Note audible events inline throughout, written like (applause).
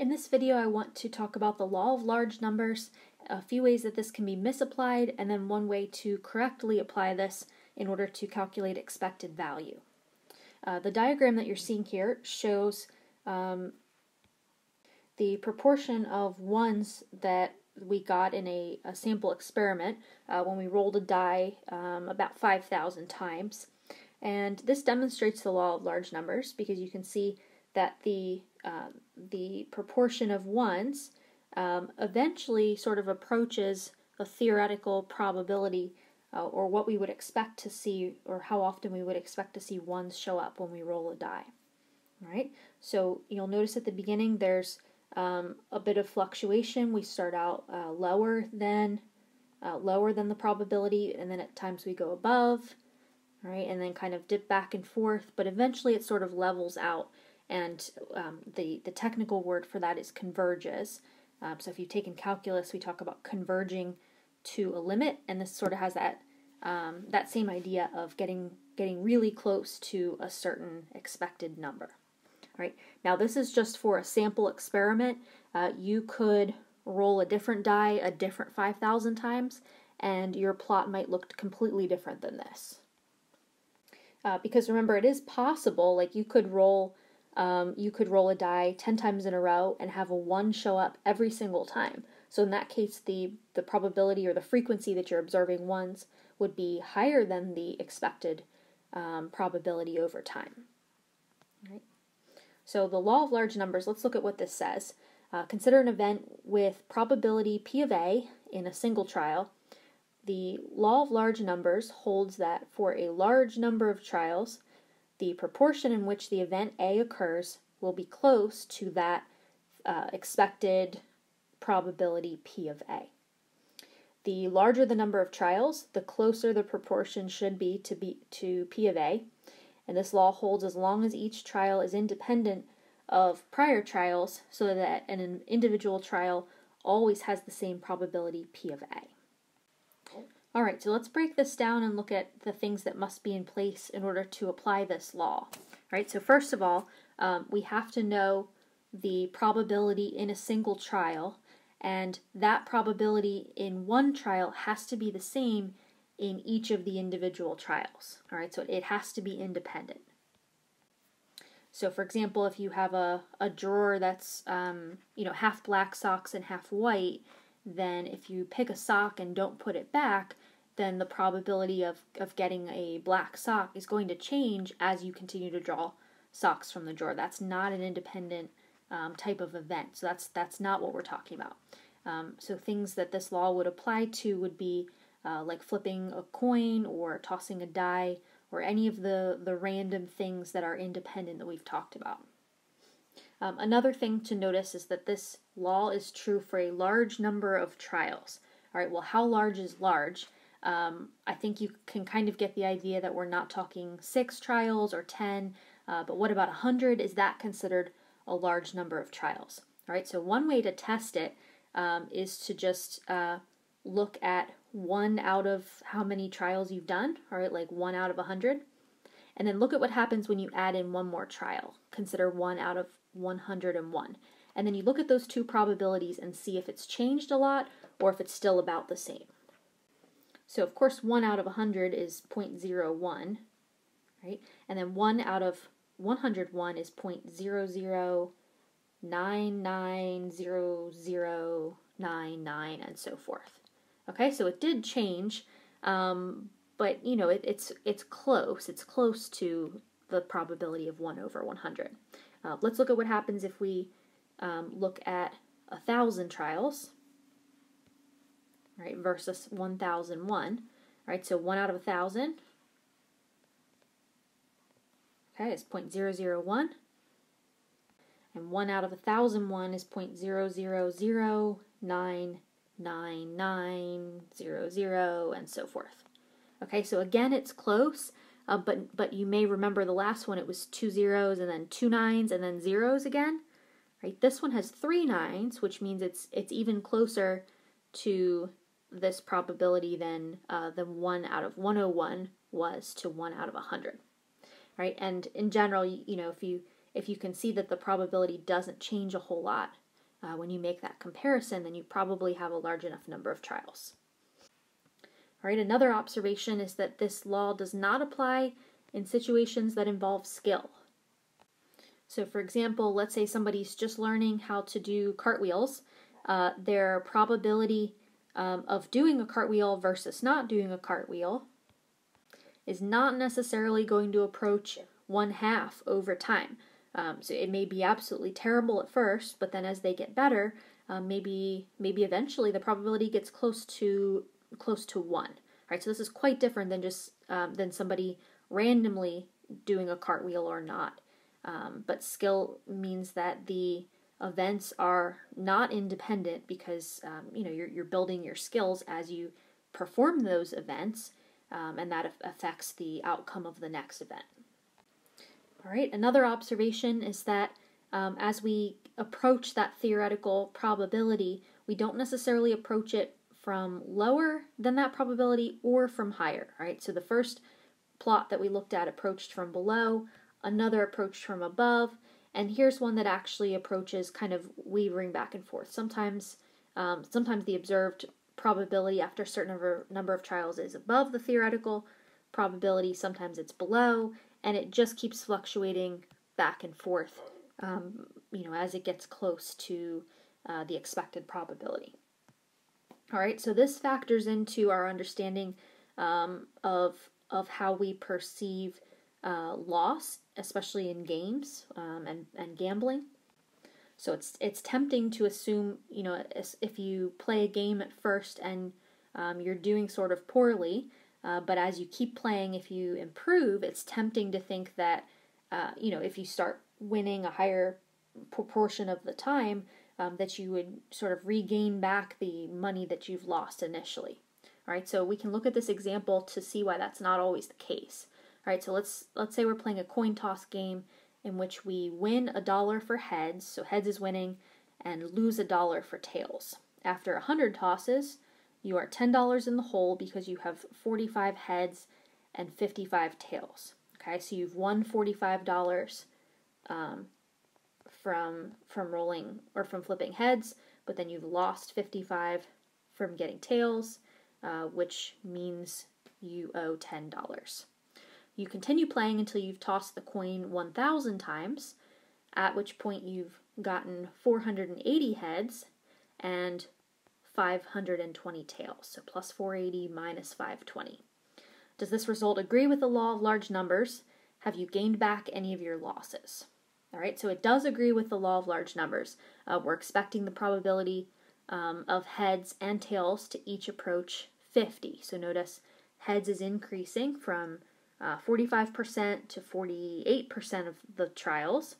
In this video, I want to talk about the law of large numbers, a few ways that this can be misapplied, and then one way to correctly apply this in order to calculate expected value. Uh, the diagram that you're seeing here shows um, the proportion of ones that we got in a, a sample experiment uh, when we rolled a die um, about 5,000 times. And this demonstrates the law of large numbers because you can see that the uh, the proportion of ones um, eventually sort of approaches a theoretical probability uh, or what we would expect to see or how often we would expect to see ones show up when we roll a die. All right, so you'll notice at the beginning there's um, a bit of fluctuation. We start out uh, lower than uh, lower than the probability, and then at times we go above, right, and then kind of dip back and forth. But eventually, it sort of levels out, and um, the the technical word for that is converges. Um, so if you've taken calculus, we talk about converging to a limit, and this sort of has that um, that same idea of getting getting really close to a certain expected number All right. Now this is just for a sample experiment. Uh, you could roll a different die a different 5,000 times and your plot might look completely different than this. Uh, because remember, it is possible, like you could roll um, you could roll a die 10 times in a row and have a 1 show up every single time. So in that case, the, the probability or the frequency that you're observing ones would be higher than the expected um, probability over time. Right? So the law of large numbers, let's look at what this says. Uh, consider an event with probability P of A in a single trial. The law of large numbers holds that for a large number of trials, the proportion in which the event A occurs will be close to that uh, expected probability P of A. The larger the number of trials, the closer the proportion should be to, be, to P of A, and this law holds as long as each trial is independent of prior trials so that an individual trial always has the same probability P of A. All right, so let's break this down and look at the things that must be in place in order to apply this law. All right, so first of all, um, we have to know the probability in a single trial, and that probability in one trial has to be the same in each of the individual trials. All right, so it has to be independent. So, for example, if you have a, a drawer that's um, you know half black socks and half white, then if you pick a sock and don't put it back, then the probability of, of getting a black sock is going to change as you continue to draw socks from the drawer. That's not an independent um, type of event. So that's that's not what we're talking about. Um, so things that this law would apply to would be uh, like flipping a coin or tossing a die or any of the, the random things that are independent that we've talked about. Um, another thing to notice is that this law is true for a large number of trials. All right, well, how large is large? Um, I think you can kind of get the idea that we're not talking six trials or ten, uh, but what about a hundred? Is that considered a large number of trials? All right, so one way to test it um, is to just uh, look at one out of how many trials you've done, all right, like one out of a hundred. And then look at what happens when you add in one more trial. Consider one out of 101. And then you look at those two probabilities and see if it's changed a lot or if it's still about the same. So, of course, 1 out of 100 is 0.01, right? And then 1 out of 101 is 0.00990099 and so forth. Okay, so it did change, um, but you know it, it's it's close. It's close to the probability of one over 100. Uh, let's look at what happens if we um, look at a thousand trials, right, versus 1,001. Right, so one out of a thousand. Okay, is 0.001. And 1 out of a 1,001 is 0.0009 nine nine zero zero and so forth. Okay, so again, it's close, uh, but but you may remember the last one. It was two zeros and then two nines and then zeros again. Right. This one has three nines, which means it's it's even closer to this probability than uh, the one out of 101 was to one out of 100. Right. And in general, you, you know, if you if you can see that the probability doesn't change a whole lot uh, when you make that comparison, then you probably have a large enough number of trials. All right, another observation is that this law does not apply in situations that involve skill. So, for example, let's say somebody's just learning how to do cartwheels. Uh, their probability um, of doing a cartwheel versus not doing a cartwheel is not necessarily going to approach one half over time. Um, so it may be absolutely terrible at first, but then as they get better, um, maybe maybe eventually the probability gets close to close to one. Right. So this is quite different than just um, than somebody randomly doing a cartwheel or not. Um, but skill means that the events are not independent because um, you know you're you're building your skills as you perform those events, um, and that affects the outcome of the next event. All right. Another observation is that um, as we approach that theoretical probability, we don't necessarily approach it from lower than that probability or from higher. Right. So the first plot that we looked at approached from below, another approached from above, and here's one that actually approaches kind of wavering back and forth. Sometimes, um, sometimes the observed probability after a certain number, number of trials is above the theoretical probability. Sometimes it's below, and it just keeps fluctuating back and forth. Um, you know, as it gets close to uh, the expected probability. All right, so this factors into our understanding um, of of how we perceive uh, loss, especially in games um, and and gambling. So it's it's tempting to assume, you know, if you play a game at first and um, you're doing sort of poorly, uh, but as you keep playing, if you improve, it's tempting to think that, uh, you know, if you start winning a higher proportion of the time, um, that you would sort of regain back the money that you've lost initially. All right, so we can look at this example to see why that's not always the case. All right, so let's let's say we're playing a coin toss game in which we win a dollar for heads, so heads is winning, and lose a dollar for tails. After a hundred tosses, you are ten dollars in the hole because you have forty-five heads and fifty-five tails. Okay, so you've won forty-five dollars um, from from rolling or from flipping heads, but then you've lost fifty-five from getting tails, uh, which means you owe ten dollars. You continue playing until you've tossed the coin 1,000 times, at which point you've gotten 480 heads and 520 tails. So plus 480 minus 520. Does this result agree with the law of large numbers? Have you gained back any of your losses? All right, so it does agree with the law of large numbers. Uh, we're expecting the probability um, of heads and tails to each approach 50. So notice heads is increasing from uh, 45% to 48% of the trials,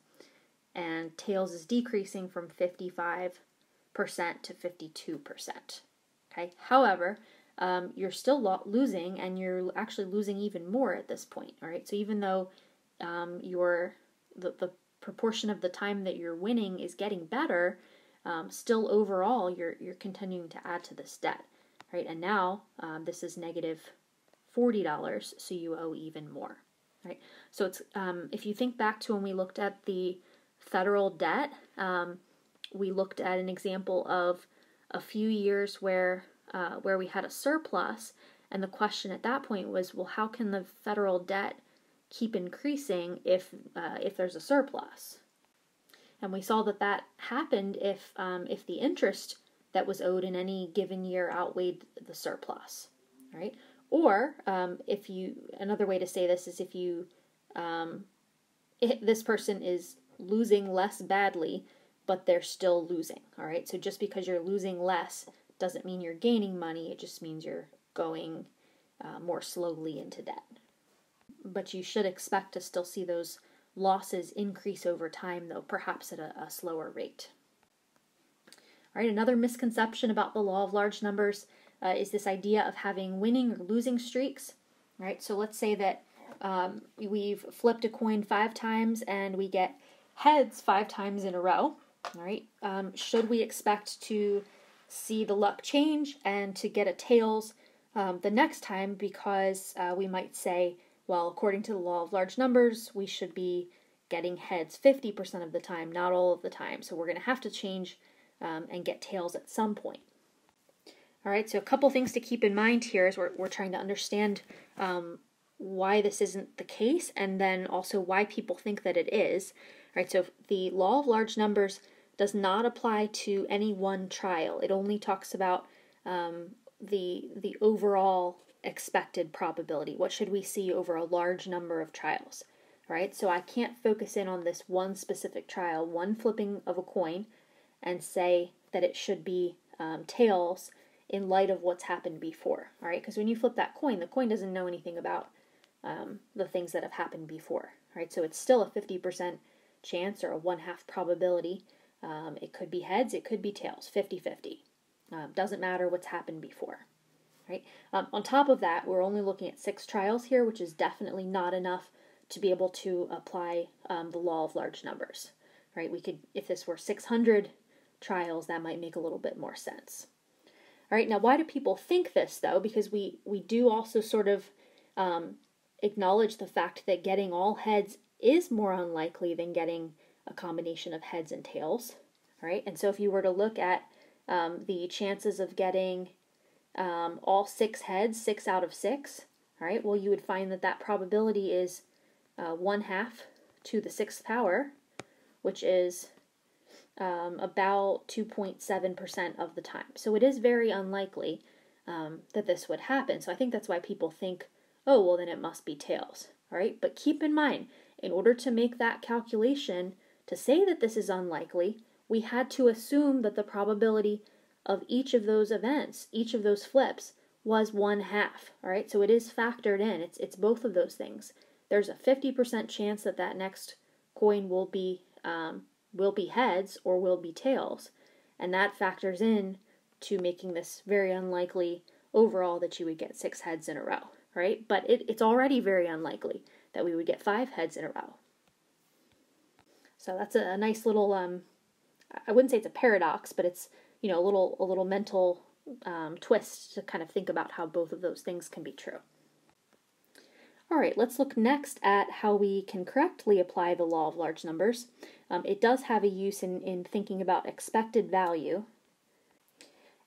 and tails is decreasing from 55% to 52%. Okay, however, um, you're still lo- losing, and you're actually losing even more at this point. All right, so even though um, your the, the proportion of the time that you're winning is getting better, um, still overall you're you're continuing to add to this debt, right? And now um, this is negative $40, so you owe even more. Right? So it's um, if you think back to when we looked at the federal debt, um, we looked at an example of a few years where uh, where we had a surplus, and the question at that point was, well, how can the federal debt keep increasing if uh, if there's a surplus? And we saw that that happened if um, if the interest that was owed in any given year outweighed the surplus, right? Or um, if you, another way to say this is if you, um, if this person is losing less badly, but they're still losing. All right. So just because you're losing less doesn't mean you're gaining money. It just means you're going uh, more slowly into debt. But you should expect to still see those losses increase over time, though perhaps at a, a slower rate. All right, another misconception about the law of large numbers uh, is this idea of having winning or losing streaks, right? So let's say that um, we've flipped a coin five times and we get heads five times in a row, all right? Um, should we expect to see the luck change and to get a tails um, the next time because uh, we might say, well, according to the law of large numbers, we should be getting heads 50% of the time, not all of the time. So we're going to have to change um, and get tails at some point. All right, so a couple things to keep in mind here as we're, we're trying to understand um, why this isn't the case and then also why people think that it is. All right, so the law of large numbers does not apply to any one trial. It only talks about um, the the overall expected probability. What should we see over a large number of trials? Right? So I can't focus in on this one specific trial, one flipping of a coin, and say that it should be um, tails in light of what's happened before. All right? Because when you flip that coin, the coin doesn't know anything about um, the things that have happened before. Right? So it's still a 50% chance or a one half probability. Um, it could be heads, it could be tails, 50 50. Um, doesn't matter what's happened before. Right? Um, on top of that, we're only looking at six trials here, which is definitely not enough to be able to apply um, the law of large numbers. Right? We could, if this were 600 trials, that might make a little bit more sense. All right, now why do people think this though? Because we we do also sort of um, acknowledge the fact that getting all heads is more unlikely than getting a combination of heads and tails. Right, and so if you were to look at um, the chances of getting um, all six heads, six out of six, all right, well, you would find that that probability is uh, one half to the sixth power, which is um, about 2.7% of the time. So it is very unlikely um, that this would happen. So I think that's why people think, oh, well, then it must be tails. All right, but keep in mind, in order to make that calculation, to say that this is unlikely, we had to assume that the probability of each of those events, each of those flips, was one half. All right, so it is factored in. It's it's both of those things. There's a 50% chance that that next coin will be um, will be heads or will be tails. And that factors in to making this very unlikely overall that you would get six heads in a row, right? But it, it's already very unlikely that we would get five heads in a row. So that's a, a nice little um, I wouldn't say it's a paradox, but it's you know a little a little mental um, twist to kind of think about how both of those things can be true. All right, let's look next at how we can correctly apply the law of large numbers. Um, it does have a use in, in thinking about expected value.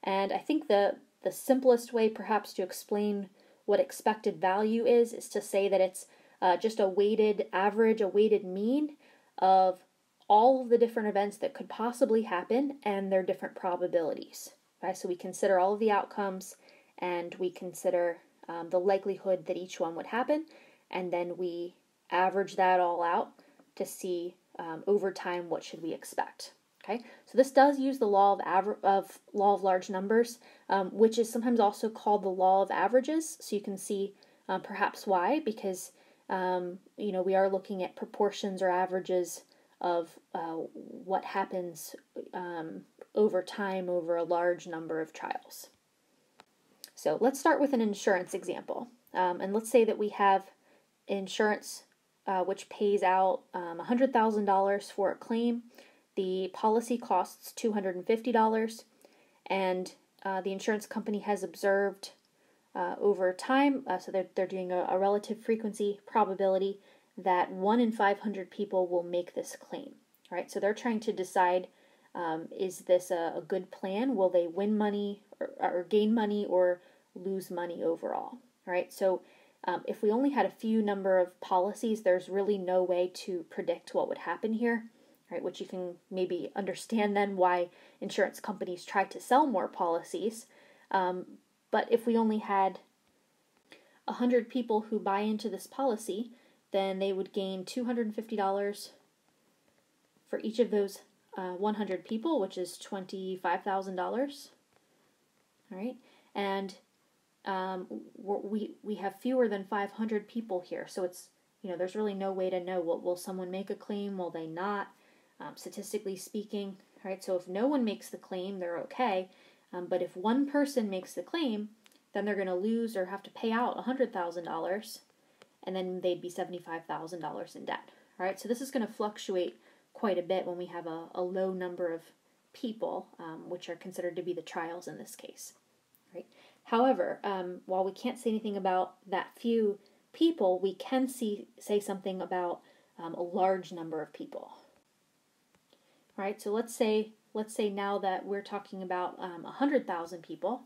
And I think the, the simplest way, perhaps, to explain what expected value is, is to say that it's uh, just a weighted average, a weighted mean of all of the different events that could possibly happen and their different probabilities. Right? So we consider all of the outcomes and we consider um, the likelihood that each one would happen, and then we average that all out to see um, over time what should we expect. Okay, so this does use the law of aver- of law of large numbers, um, which is sometimes also called the law of averages. So you can see um, perhaps why, because um, you know we are looking at proportions or averages of uh, what happens um, over time over a large number of trials. So let's start with an insurance example. Um, and let's say that we have insurance uh, which pays out um, $100,000 for a claim. The policy costs $250, and uh, the insurance company has observed uh, over time, uh, so they're, they're doing a, a relative frequency probability that 1 in 500 people will make this claim. Right? So they're trying to decide um, is this a, a, good plan? Will they win money or, or gain money or lose money overall. right? so um, if we only had a few number of policies, there's really no way to predict what would happen here, right? Which you can maybe understand then why insurance companies try to sell more policies. Um, but if we only had 100 people who buy into this policy, then they would gain $250 for each of those uh, 100 people, which is $25,000. All right, and um, we we have fewer than 500 people here, so it's you know there's really no way to know. Will, will someone make a claim? Will they not? Um, statistically speaking, all right. So if no one makes the claim, they're okay. Um, but if one person makes the claim, then they're going to lose or have to pay out $100,000, and then they'd be $75,000 in debt. Right? So this is going to fluctuate quite a bit when we have a, a low number of people, um, which are considered to be the trials in this case. Right? However, um, while we can't say anything about that few people, we can see say something about um, a large number of people. Right. So let's say let's say now that we're talking about um, 100,000 people,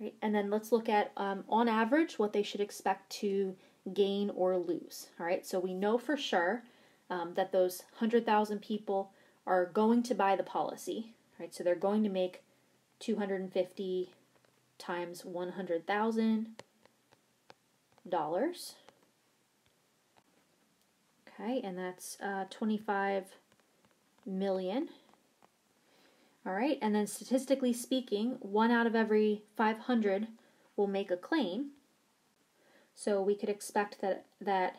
right? And then let's look at, um, on average, what they should expect to gain or lose, all right? So we know for sure um, that those 100,000 people are going to buy the policy, right? So they're going to make 250 times 100,000 dollars. Okay, and that's uh, 25 million. All right, and then statistically speaking, one out of every 500 will make a claim. So we could expect that that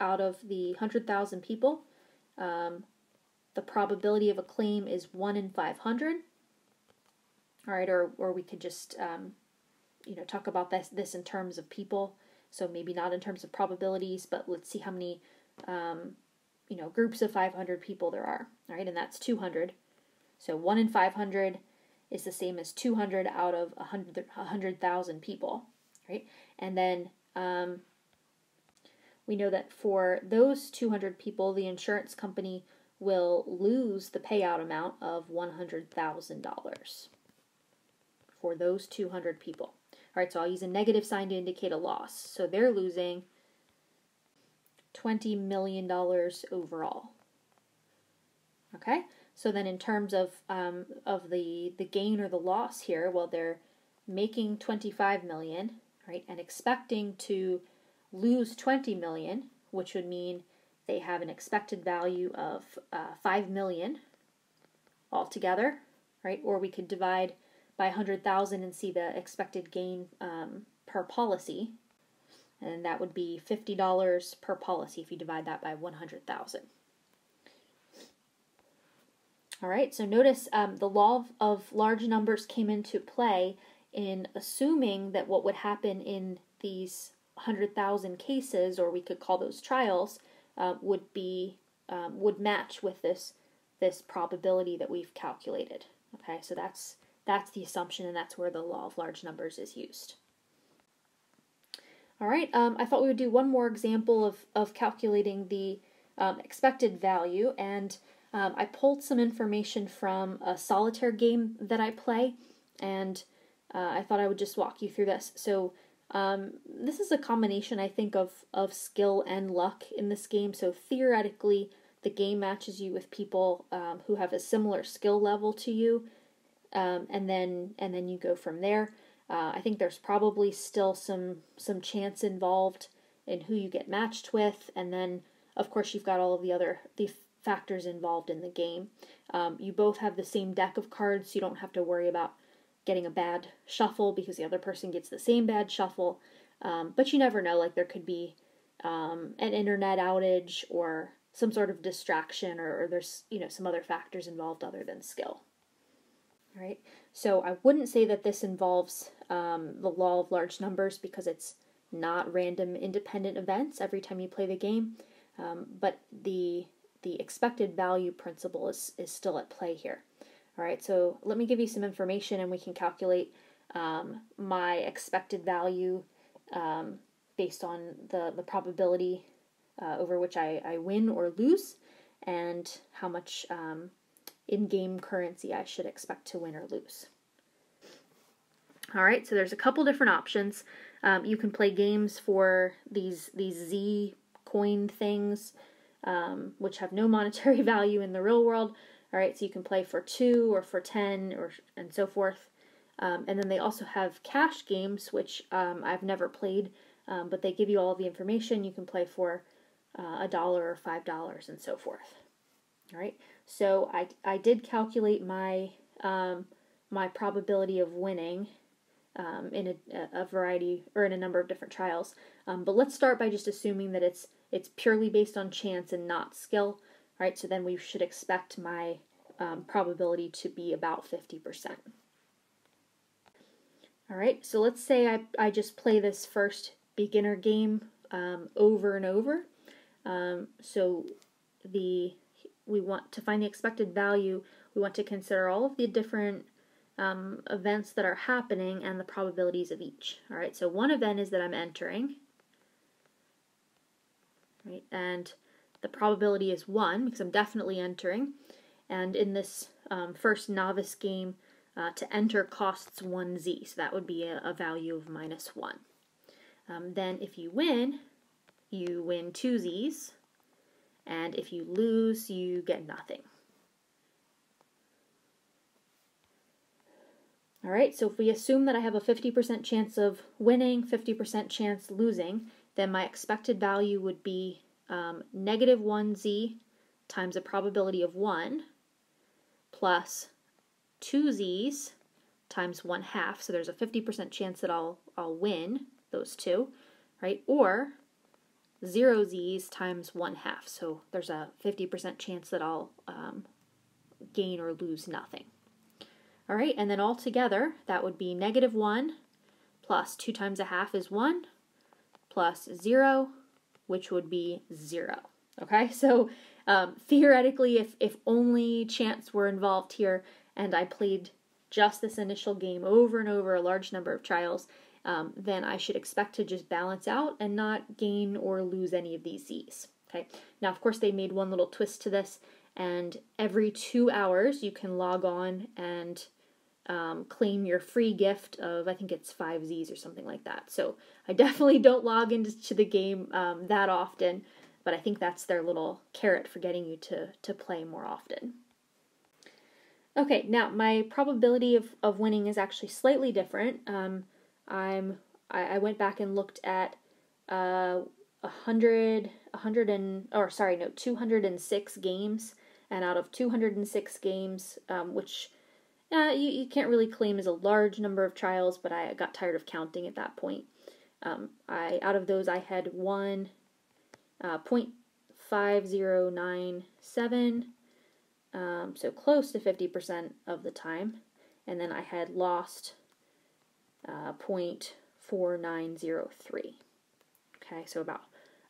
out of the 100,000 people, um, the probability of a claim is 1 in 500. All right, or, or we could just, um, you know, talk about this, this in terms of people. So maybe not in terms of probabilities, but let's see how many, um, you know, groups of 500 people there are. All right, and that's 200. So 1 in 500 is the same as 200 out of 100,000 100, people, right? And then um, we know that for those 200 people, the insurance company will lose the payout amount of $100,000 for those 200 people. All right, so I'll use a negative sign to indicate a loss. So they're losing $20 million overall. Okay, so then in terms of um, of the the gain or the loss here, well, they're making 25 million, right, and expecting to lose 20 million, which would mean they have an expected value of uh, 5 million altogether, right? Or we could divide by 100,000 and see the expected gain um, per policy. And that would be $50 per policy if you divide that by 100,000. All right, so notice um, the law of, of large numbers came into play in assuming that what would happen in these 100,000 cases, or we could call those trials, uh, would be um, would match with this this probability that we've calculated. Okay, so that's that's the assumption, and that's where the law of large numbers is used. All right, um, I thought we would do one more example of, of calculating the um, expected value, and um, I pulled some information from a solitaire game that I play, and uh, I thought I would just walk you through this. So um, this is a combination, I think, of, of skill and luck in this game. So theoretically, the game matches you with people um, who have a similar skill level to you, um, and then and then you go from there. Uh, I think there's probably still some some chance involved in who you get matched with, and then of course you've got all of the other the factors involved in the game. Um, you both have the same deck of cards, so you don't have to worry about getting a bad shuffle because the other person gets the same bad shuffle. Um, but you never know, like there could be um, an internet outage or some sort of distraction or, or, there's you know some other factors involved other than skill. All right, so I wouldn't say that this involves um, the law of large numbers because it's not random independent events every time you play the game, um, but the the expected value principle is, is still at play here. All right, so let me give you some information and we can calculate um, my expected value um, based on the, the probability uh, over which I, I win or lose and how much um, in game currency I should expect to win or lose. All right, so there's a couple different options. Um, you can play games for these these Z coin things, um, which have no (laughs) monetary value in the real world, all right, so you can play for two or for ten or and so forth. Um, and then they also have cash games, which um, I've never played, um, but they give you all the information. You can play for uh, a dollar or five dollars and so forth. All right, so I I did calculate my um, my probability of winning um, in a, a, variety or in a number of different trials. Um, but let's start by just assuming that it's it's purely based on chance and not skill right? So then we should expect my um, probability to be about 50%. All right, so let's say I, I just play this first beginner game um, over and over. Um, so the we want to find the expected value, we want to consider all of the different um, events that are happening and the probabilities of each. All right, so one event is that I'm entering, right, and the probability is 1 because I'm definitely entering. and in this um, first novice game, uh, to enter costs 1z, so that would be a, a value of minus 1. Um, then if you win, you win 2 z's, and if you lose, you get nothing. All right, so if we assume that I have a 50% chance of winning, 50% chance losing, then my expected value would be um, negative 1z times a probability of 1 plus 2z's times 1 half. So there's a 50% chance that I'll, I'll win those two, right? Or 0z's times 1 half. So there's a 50% chance that I'll um, gain or lose nothing. All right, and then all together, that would be negative 1 plus 2 times a half is 1 plus 0, which would be 0. Okay, so um, theoretically, if, if only chance were involved here and I played just this initial game over and over a large number of trials, um, then I should expect to just balance out and not gain or lose any of these Z's. Okay, now of course they made one little twist to this, and every two hours you can log on and um, claim your free gift of I think it's five Z's or something like that. So I definitely don't log into the game um, that often, but I think that's their little carrot for getting you to to play more often. Okay, now my probability of, of winning is actually slightly different. Um, I'm I, I, went back and looked at uh, a hundred, a hundred and or sorry, no, two hundred and six games, and out of two hundred and six games, um, which uh, you, you can't really claim as a large number of trials, but I got tired of counting at that point. Um, I out of those I had one uh, 0.5097, um, so close to 50% of the time, and then I had lost uh, 0.4903. Okay, so about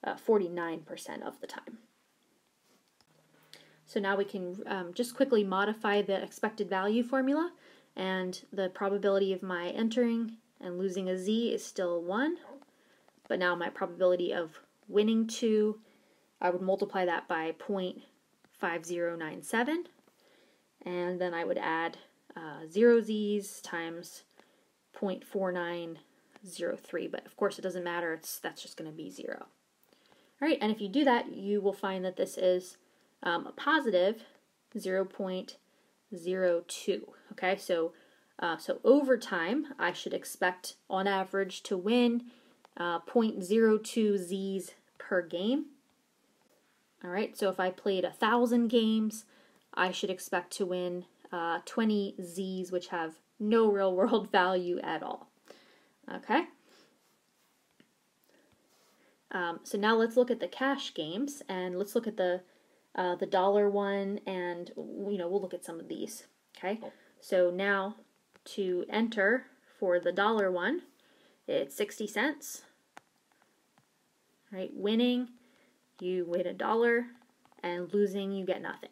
uh, 49% of the time. So now we can um, just quickly modify the expected value formula and the probability of my entering and losing a z is still 1, but now my probability of winning 2, I would multiply that by 0.5097, and then I would add uh, 0 z's times 0.4903, but of course it doesn't matter, it's that's just going to be 0. All right, and if you do that, you will find that this is um, a positive 0.02. Okay, so uh, so over time, I should expect on average to win uh, 0.02 Z's per game. All right, so if I played a thousand games, I should expect to win uh, 20 Z's, which have no real (laughs) world value at all. Okay. Um, so now let's look at the cash games and let's look at the uh, the dollar one, and you know we'll look at some of these. Okay, so now to enter for the dollar one, it's sixty cents. Right, winning, you win a dollar, and losing, you get nothing.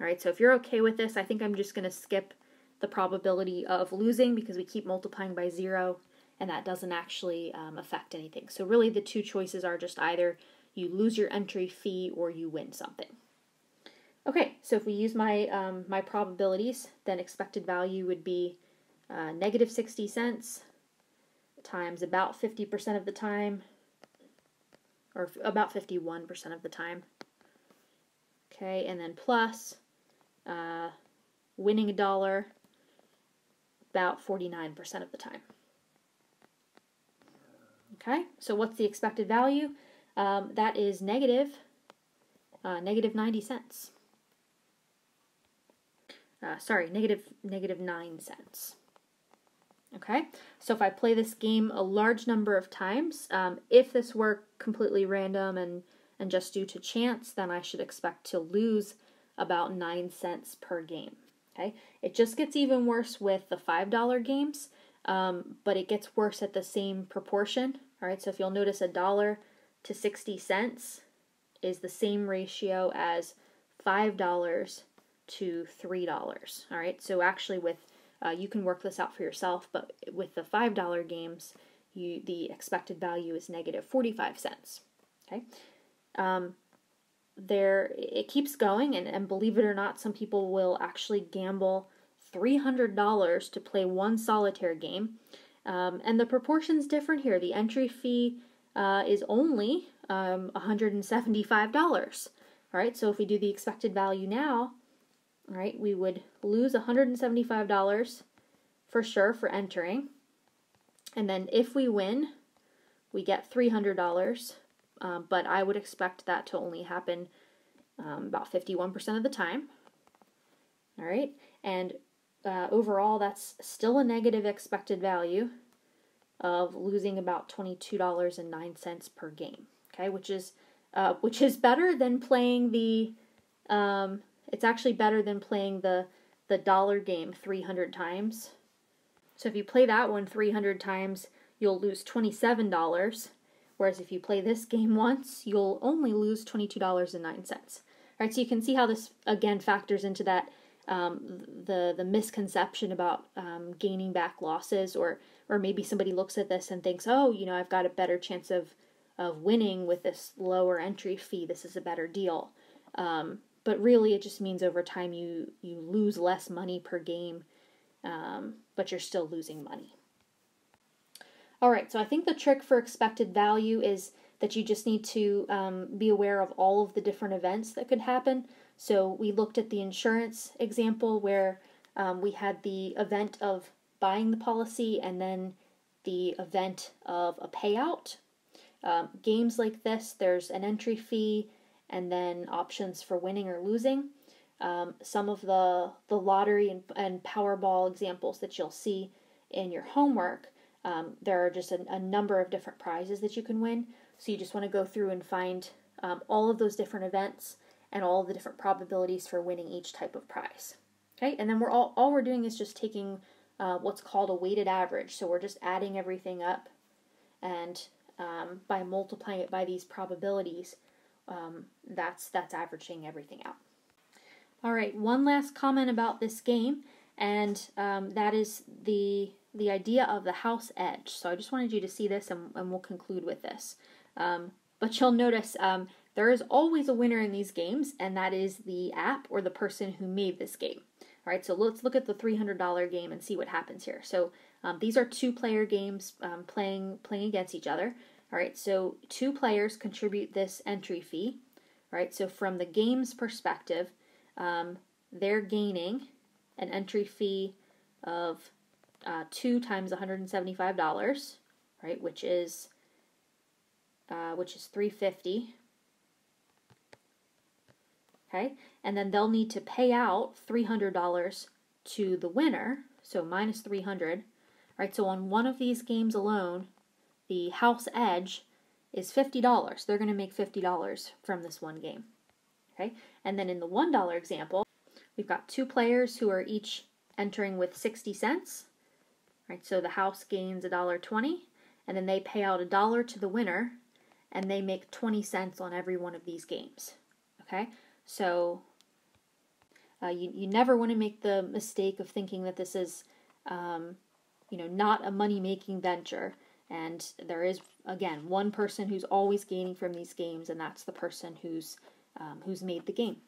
All right, so if you're okay with this, I think I'm just going to skip the probability of losing because we keep multiplying by zero and that doesn't actually um, affect anything. So really the two choices are just either you lose your entry fee or you win something. Okay, so if we use my um, my probabilities, then expected value would be uh, negative 60 cents times about 50% of the time, or about 51% of the time. Okay, and then plus uh, winning a dollar about 49% of the time. Okay, so what's the expected value? Um, that is negative, uh, negative 90 cents. Uh, sorry, negative, negative 9 cents. Okay, so if I play this game a large number of times, um, if this were completely random and, and just due to chance, then I should expect to lose about 9 cents per game. Okay, it just gets even worse with the $5 games, um, but it gets worse at the same proportion. All right, so if you'll notice a dollar to 60 cents is the same ratio as $5 to $3. All right, so actually, with uh, you can work this out for yourself, but with the $5 games, you the expected value is negative 45 cents. Okay. Um, there it keeps going, and, and believe it or not, some people will actually gamble $300 to play one solitaire game. Um, and the proportion's different here. The entry fee uh, is only um, $175. All right, so if we do the expected value now, right, we would lose $175 for sure for entering. And then if we win, we get $300, um, but I would expect that to only happen um, about 51% of the time. All right, and uh, overall, that's still a negative expected value of losing about $22.09 per game. Okay, which is uh, which is better than playing the. Um, it's actually better than playing the the dollar game 300 times. So if you play that one 300 times, you'll lose $27. Whereas if you play this game once, you'll only lose $22.09. All right, so you can see how this again factors into that um, the the misconception about um, gaining back losses, or or maybe somebody looks at this and thinks, oh, you know, I've got a better chance of of winning with this lower entry fee. This is a better deal. Um, but really, it just means over time you you lose less money per game, um, but you're still losing money. All right, so I think the trick for expected value is that you just need to um, be aware of all of the different events that could happen. So we looked at the insurance example where um, we had the event of buying the policy and then the event of a payout. Um, games like this, there's an entry fee and then options for winning or losing. Um, some of the the lottery and, and Powerball examples that you'll see in your homework, um, there are just a, a, number of different prizes that you can win. So you just want to go through and find um, all of those different events and all the different probabilities for winning each type of prize. Okay, and then we're all all we're doing is just taking uh, what's called a weighted average. So we're just adding everything up, and um, by multiplying it by these probabilities, um, that's that's averaging everything out. All right, one last comment about this game, and um, that is the the idea of the house edge. So I just wanted you to see this, and, and we'll conclude with this. Um, but you'll notice um, there is always a winner in these games, and that is the app or the person who made this game. All right, so let's look at the $300 game and see what happens here. So um, these are two-player games um, playing playing against each other. All right, so two players contribute this entry fee. All right, so from the game's perspective, um, they're gaining an entry fee of uh, two times $175, right, which is uh, which is 350 okay? And then they'll need to pay out $300 to the winner, so minus 300. Right, so on one of these games alone, the house edge is $50. They're going to make $50 from this one game. Okay? And then in the $1 example, we've got two players who are each entering with 60 cents. Right, so the house gains $1.20 and then they pay out a dollar to the winner and they make 20 cents on every one of these games. Okay? So uh, you, you never want to make the mistake of thinking that this is, um, you know, not a money making venture. And there is, again, one person who's always gaining from these games, and that's the person who's um, who's made the game.